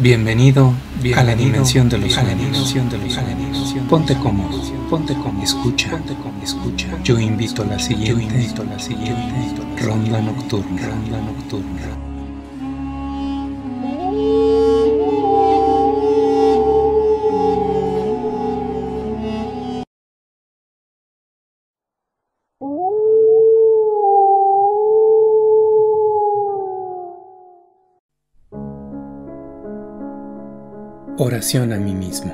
Bienvenido, a la dimensión de los sueños. Ponte cómodo, ponte cómodo, escucha, ponte cómodo, escucha. Yo invito a la siguiente, yo invito a la siguiente ronda nocturna, ronda nocturna. Oración a mí mismo.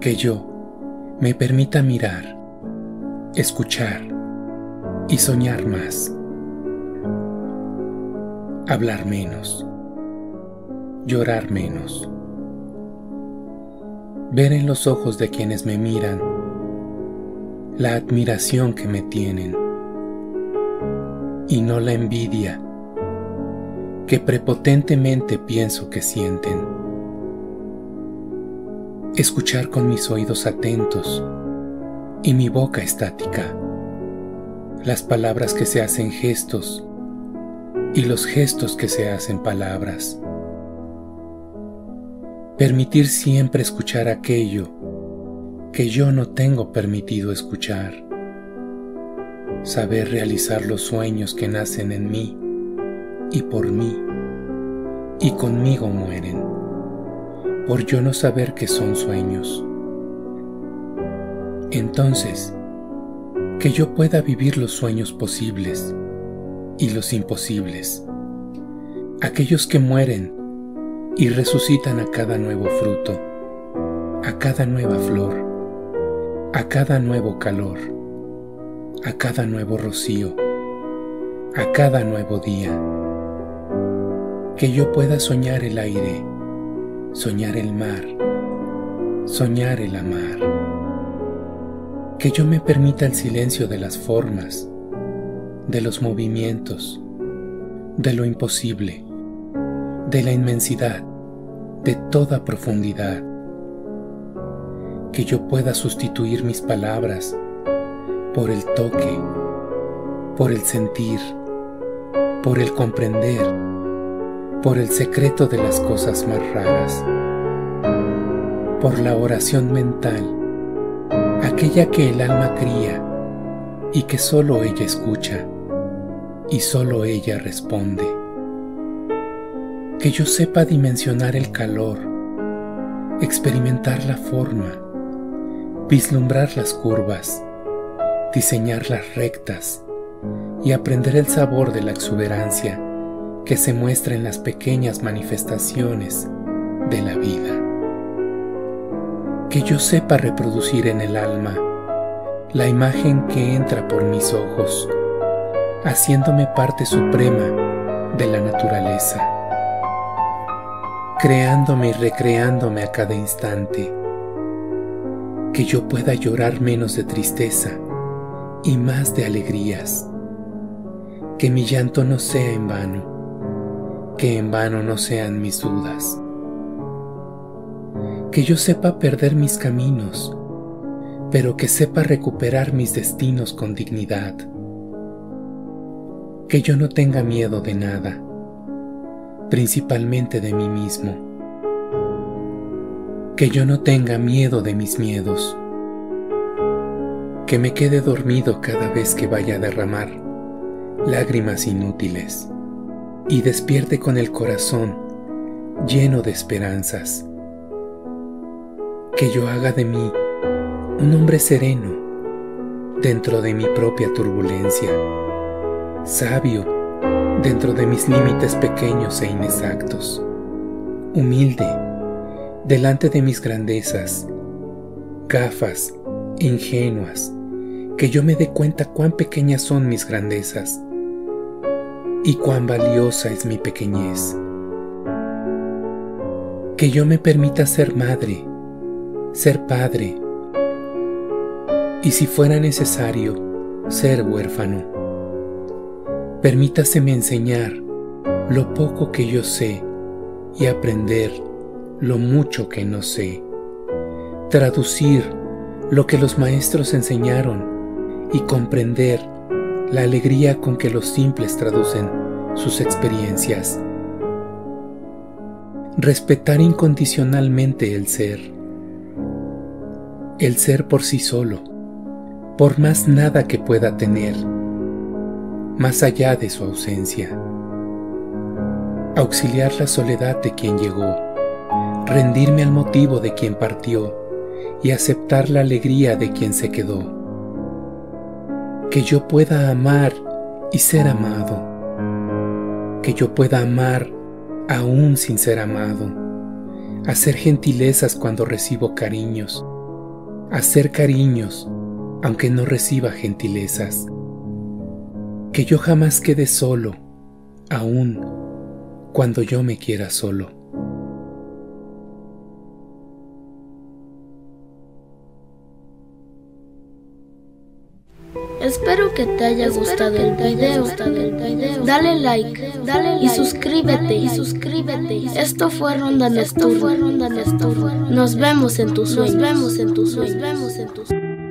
Que yo me permita mirar, escuchar y soñar más. Hablar menos. Llorar menos. Ver en los ojos de quienes me miran la admiración que me tienen y no la envidia que prepotentemente pienso que sienten. Escuchar con mis oídos atentos y mi boca estática las palabras que se hacen gestos y los gestos que se hacen palabras. Permitir siempre escuchar aquello que yo no tengo permitido escuchar. Saber realizar los sueños que nacen en mí y por mí, y conmigo mueren, por yo no saber que son sueños. Entonces, que yo pueda vivir los sueños posibles y los imposibles, aquellos que mueren y resucitan a cada nuevo fruto, a cada nueva flor, a cada nuevo calor, a cada nuevo rocío, a cada nuevo día que yo pueda soñar el aire, soñar el mar, soñar el amar, que yo me permita el silencio de las formas, de los movimientos, de lo imposible, de la inmensidad, de toda profundidad, que yo pueda sustituir mis palabras por el toque, por el sentir, por el comprender, por el secreto de las cosas más raras, por la oración mental, aquella que el alma cría y que solo ella escucha y solo ella responde. Que yo sepa dimensionar el calor, experimentar la forma, vislumbrar las curvas, diseñar las rectas y aprender el sabor de la exuberancia que se muestra en las pequeñas manifestaciones de la vida. Que yo sepa reproducir en el alma la imagen que entra por mis ojos, haciéndome parte suprema de la naturaleza, creándome y recreándome a cada instante. Que yo pueda llorar menos de tristeza y más de alegrías. Que mi llanto no sea en vano que en vano no sean mis dudas. Que yo sepa perder mis caminos, pero que sepa recuperar mis destinos con dignidad. Que yo no tenga miedo de nada, principalmente de mí mismo. Que yo no tenga miedo de mis miedos. Que me quede dormido cada vez que vaya a derramar lágrimas inútiles y despierte con el corazón lleno de esperanzas. Que yo haga de mí un hombre sereno dentro de mi propia turbulencia, sabio dentro de mis límites pequeños e inexactos, humilde delante de mis grandezas, gafas ingenuas, que yo me dé cuenta cuán pequeñas son mis grandezas y cuán valiosa es mi pequeñez. Que yo me permita ser madre, ser padre, y si fuera necesario, ser huérfano. Permítaseme enseñar lo poco que yo sé y aprender lo mucho que no sé. Traducir lo que los maestros enseñaron y comprender la alegría con que los simples traducen sus experiencias. respetar incondicionalmente el ser, el ser por sí solo, por más nada que pueda tener, más allá de su ausencia. Auxiliar la soledad de quien llegó, rendirme al motivo de quien partió y aceptar la alegría de quien se quedó. Que yo pueda amar y ser amado. Que yo pueda amar aún sin ser amado. Hacer gentilezas cuando recibo cariños. Hacer cariños aunque no reciba gentilezas. Que yo jamás quede solo, aún cuando yo me quiera solo. Espero que te haya gustado el video. Dale like, dale y suscríbete y suscríbete. Esto fue Ronda Nocturna. Nos vemos en tus sueños. Nos vemos en tus sueños.